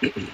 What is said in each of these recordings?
Yo creo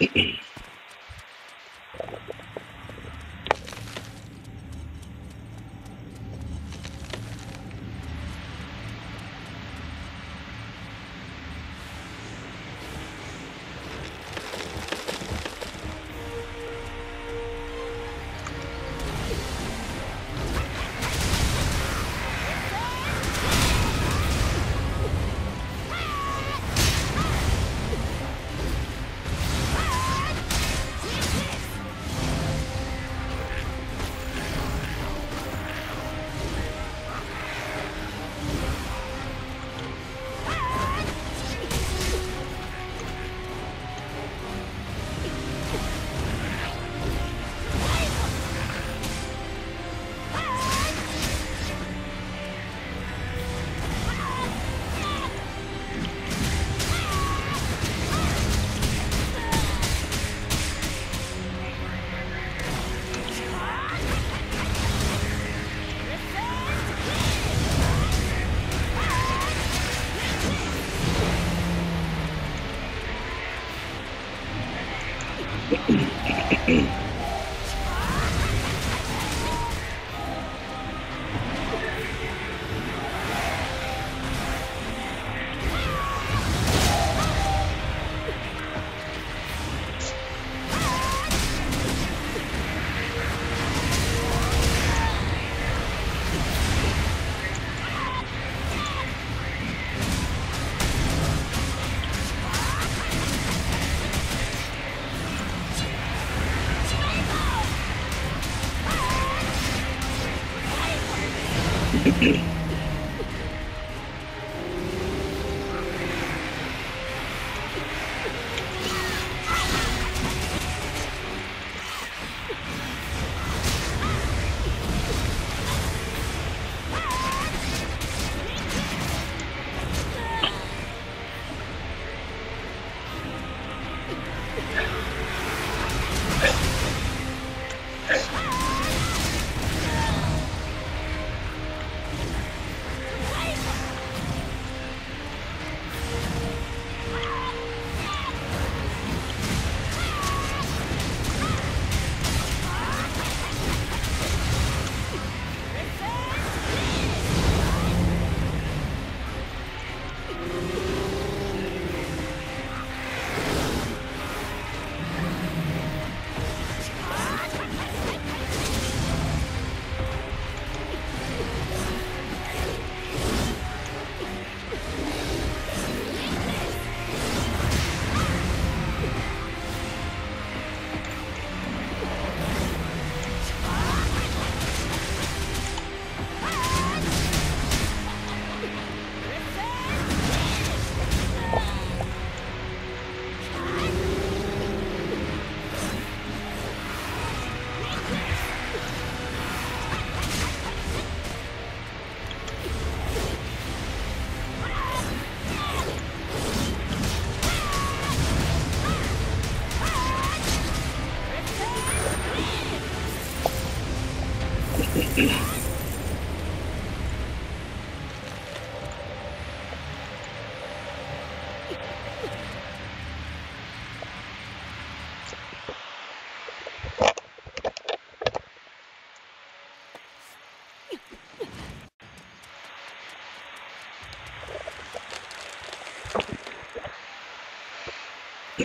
Mm-hmm.